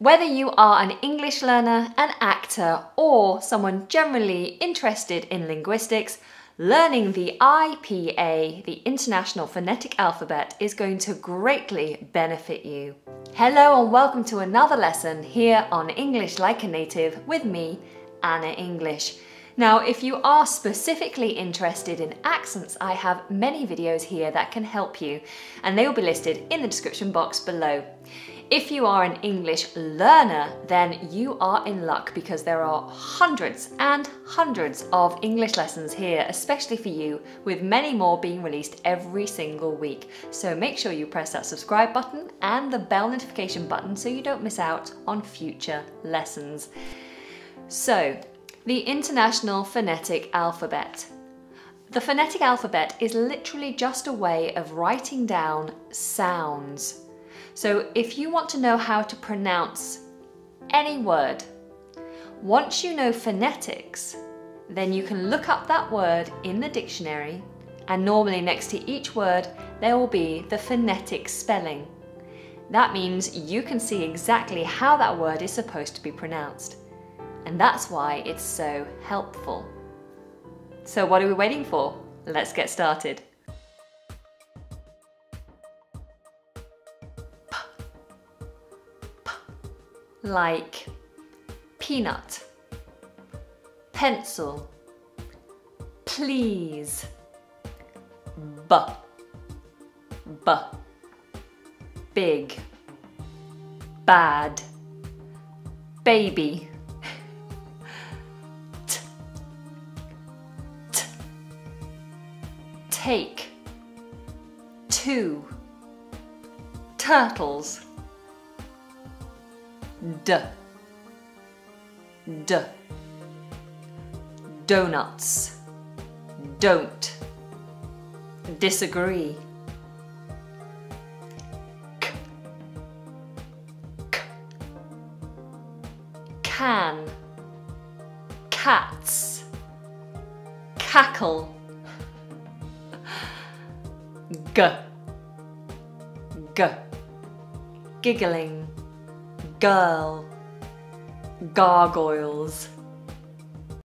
Whether you are an English learner, an actor, or someone generally interested in linguistics, learning the IPA, the International Phonetic Alphabet, is going to greatly benefit you. Hello and welcome to another lesson here on English Like a Native with me, Anna English. Now, if you are specifically interested in accents, I have many videos here that can help you, and they will be listed in the description box below. If you are an English learner, then you are in luck because there are hundreds and hundreds of English lessons here, especially for you, with many more being released every single week. So make sure you press that subscribe button and the bell notification button so you don't miss out on future lessons. So, the International Phonetic Alphabet. The phonetic alphabet is literally just a way of writing down sounds. So if you want to know how to pronounce any word, once you know phonetics, then you can look up that word in the dictionary and normally next to each word there will be the phonetic spelling. That means you can see exactly how that word is supposed to be pronounced. And that's why it's so helpful. So what are we waiting for? Let's get started. Like peanut, pencil, please, b, b, big, bad, baby, t, t, take, two, turtles, D. D. Donuts. Don't. Disagree. K. K. Can. Cats. Cackle. G. G. Giggling girl, gargoyles.